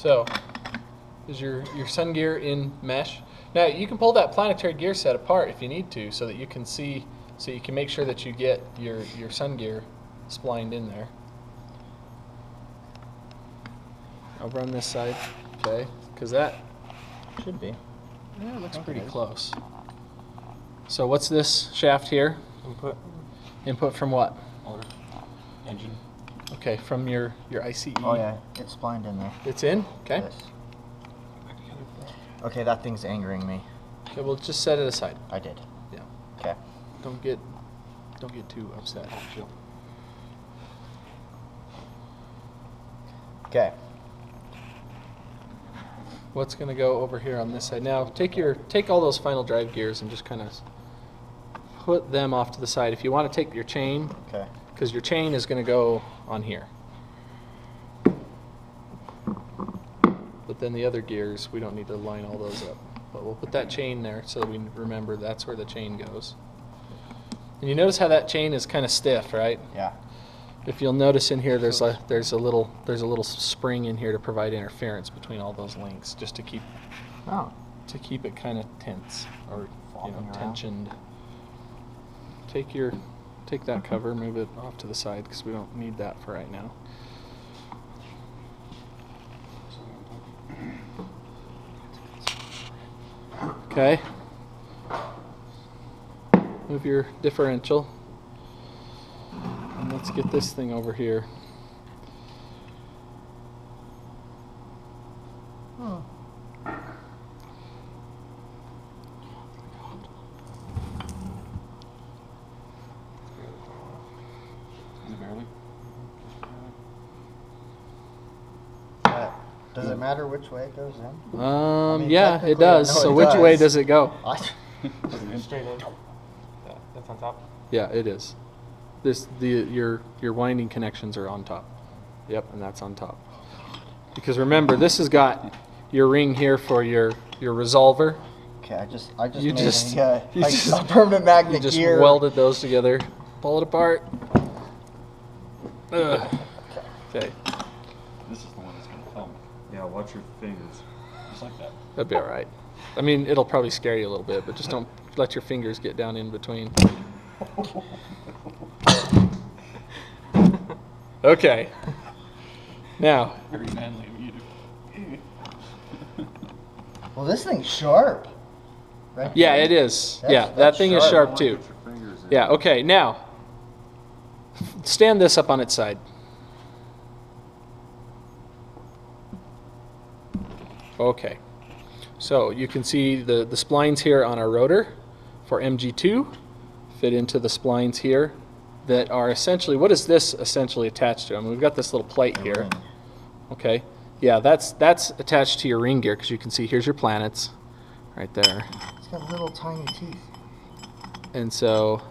So, is your, your sun gear in mesh? Now, you can pull that planetary gear set apart if you need to so that you can see, so you can make sure that you get your, your sun gear splined in there. Over on this side, okay? Because that Should be. yeah, looks Okay. pretty close. So what's this shaft here? Input, Input from what? motor, engine. Okay, from your, your ICE. Oh yeah, it's splined in there. It's in? Okay. Yes. Okay, that thing's angering me. Okay, we'll just set it aside. I did. Yeah. Okay. Don't get don't get too upset. Okay. What's gonna go over here on this side? Now take your take all those final drive gears and just kind of put them off to the side. If you want to take your chain, Okay. Because your chain is gonna go on here. But then the other gears, we don't need to line all those up. But we'll put that chain there so we remember that's where the chain goes. And you notice how that chain is kind of stiff, right? Yeah. If you'll notice in here, there's a there's a little there's a little spring in here to provide interference between all those links, just to keep Oh. to keep it kind of tense or you know tensioned. Take your take that cover, move it off to the side because we don't need that for right now. Okay. Move your differential. And let's get this thing over here. Hmm. Is it barely? Uh, does it matter which way it goes in? Um, mean, yeah, it does. I so it which way does. does it go? Straight in. Yeah, that's on top. Yeah, it is. This the your your winding connections are on top. Yep, and that's on top. Because remember, this has got your ring here for your your resolver. okay, I just I just You made just- a, uh, you like just- a permanent magnet You just gear. welded those together. Pull it apart. Ugh. Okay, This is the one that's gonna film. Yeah, watch your fingers. Just like that. that'd be all right. I mean, it'll probably scare you a little bit, but just don't let your fingers get down in between. Okay. Now, Very manly of you to. Well, this thing's sharp. Right yeah, it is. That's- yeah, that that's thing is sharp. sharp too. Yeah, okay, now stand this up on its side. Okay. So you can see the, the splines here on our rotor for MG2 fit into the splines here that are essentially, what is this essentially attached to? I mean, we've got this little plate here. Okay. Yeah, that's that's attached to your ring gear because you can see here's your planets right there. It's got little tiny teeth. And so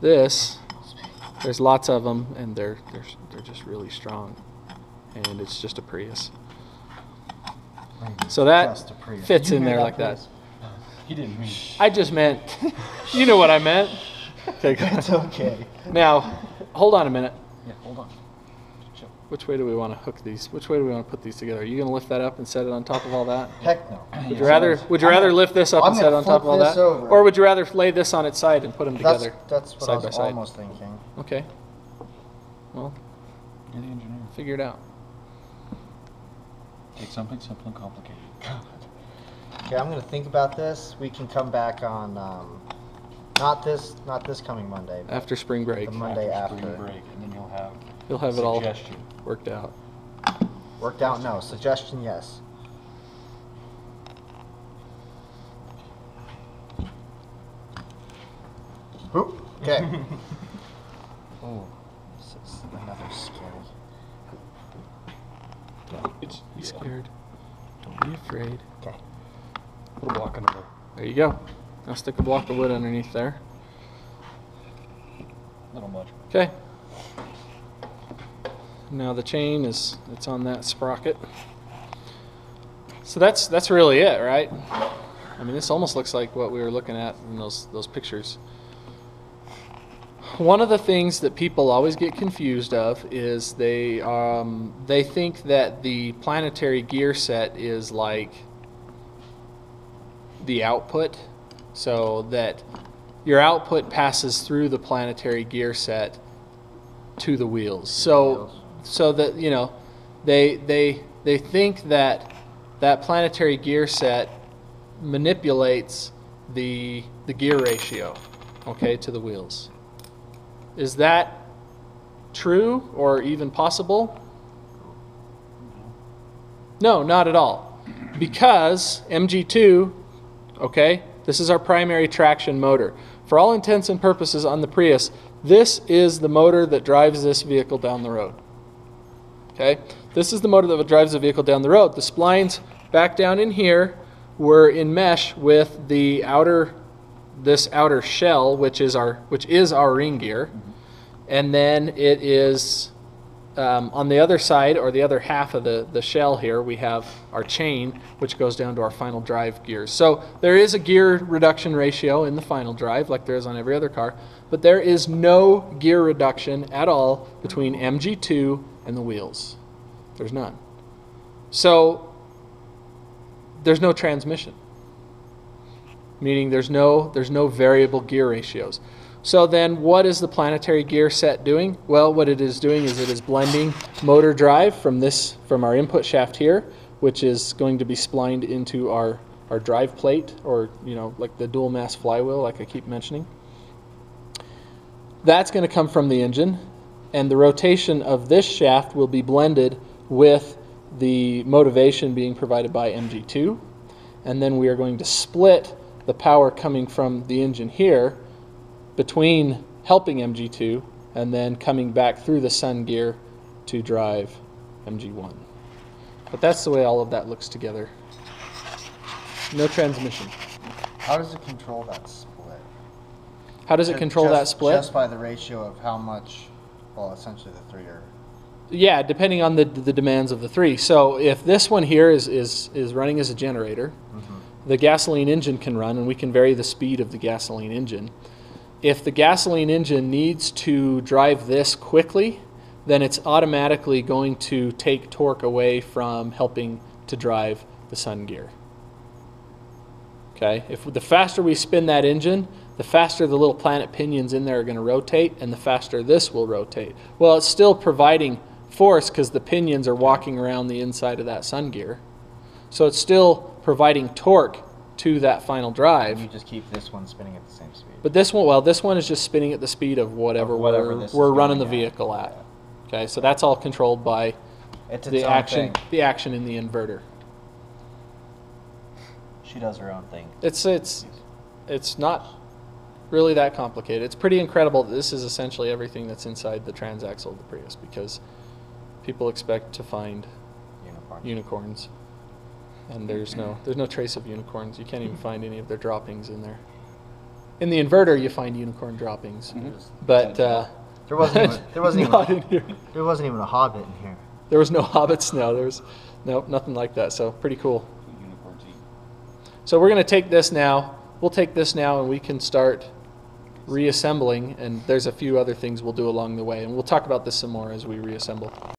this, there's lots of them, and they're they're they're just really strong, and it's just a Prius. So that Just a Prius. fits in there like that. He didn't mean. I just meant, you know what I meant. Okay. It's okay. now, hold on a minute. Yeah, hold on. Chill. Which way do we want to hook these? Which way do we want to put these together? Are you gonna lift that up and set it on top of all that? Heck no. Would you rather Would you I'm rather gonna- lift this up I'm and set it on top of all that, over. or would you rather lay this on its side and put them That's, together? that's what side I was almost thinking. Okay. Well, You're the engineer. figure it out. Take something simple and complicated. Okay, I'm gonna think about this. We can come back on, um, not this, not this coming Monday. but After spring break, The Monday spring after. Spring break, and then you'll have. you'll have it all Suggestion. worked out. Worked out, no. Suggestion, yes. Oop, okay. Oh, this is another scary. Don't be scared. Don't be afraid. Okay. Put a block on the. There you go. Now stick a block of wood underneath there. Little much. Okay. Now the chain is it's on that sprocket. So that's that's really it, right? I mean, this almost looks like what we were looking at in those those pictures. One of the things that people always get confused of is they um, they think that the planetary gear set is like the output, so that your output passes through the planetary gear set to the wheels. So so that you know they they they think that that planetary gear set manipulates the the gear ratio okay to the wheels is that true or even possible? No not at all. Because mg2 okay this is our primary traction motor. For all intents and purposes on the prius this is the motor that drives this vehicle down the road Okay, this is the motor that drives the vehicle down the road. The splines back down in here were in mesh with the outer, this outer shell, which is our which is our ring gear, and then it is um, on the other side or the other half of the the shell here. We have our chain, which goes down to our final drive gears. So there is a gear reduction ratio in the final drive, like there is on every other car, but there is no gear reduction at all between MG2 and the wheels. There's none. So there's no transmission. Meaning there's no there's no variable gear ratios. So then what is the planetary gear set doing? Well, what it is doing is it is blending motor drive from this from our input shaft here, which is going to be splined into our our drive plate or, you know, like the dual mass flywheel like I keep mentioning. That's going to come from the engine, and the rotation of this shaft will be blended with the motivation being provided by MG2. And then we are going to split the power coming from the engine here between helping MG2 and then coming back through the sun gear to drive MG1. But that's the way all of that looks together. No transmission. How does it control that split? How does it control just- that split? Just by the ratio of how much, well, essentially the three are. Yeah, depending on the, the demands of the three. So if this one here is, is, is running as a generator, mm-hmm. The gasoline engine can run and we can vary the speed of the gasoline engine. If the gasoline engine needs to drive this quickly, then it's automatically going to take torque away from helping to drive the sun gear. Okay, if the faster we spin that engine, the faster the little planet pinions in there are going to rotate, and the faster this will rotate. Well, it's still providing force because the pinions are walking around the inside of that sun gear. So it's still providing torque to that final drive. You just keep this one spinning at the same speed. But this one, well, this one is just spinning at the speed of whatever, Of whatever we're, this we're running the going at. vehicle at. Okay, so that's all controlled by It's the action, thing. the action in the inverter. She does her own thing. It's it's it's not really that complicated. It's pretty incredible that this is essentially everything that's inside the transaxle of the Prius because people expect to find Unicorn. unicorns, and there's no there's no trace of unicorns. You can't even find any of their droppings in there. In the inverter, you find unicorn droppings, but uh, There wasn't even, there wasn't even, not in here. there wasn't even a hobbit in here. There was no hobbits. No, there was nope, nothing like that. So pretty cool. So we're going to take this now. We'll take this now and we can start reassembling. And there's a few other things we'll do along the way. And we'll talk about this some more as we reassemble.